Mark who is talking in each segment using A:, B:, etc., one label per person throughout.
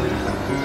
A: Yeah.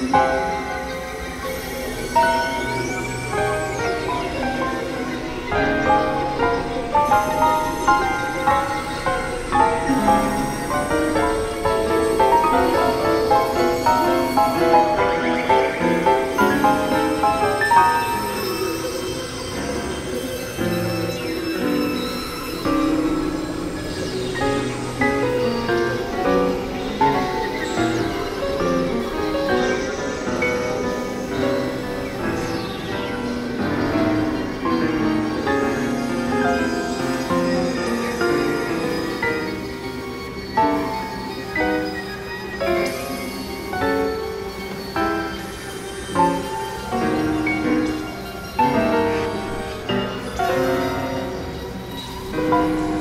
A: Música Música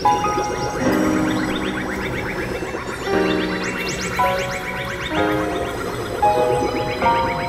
A: Música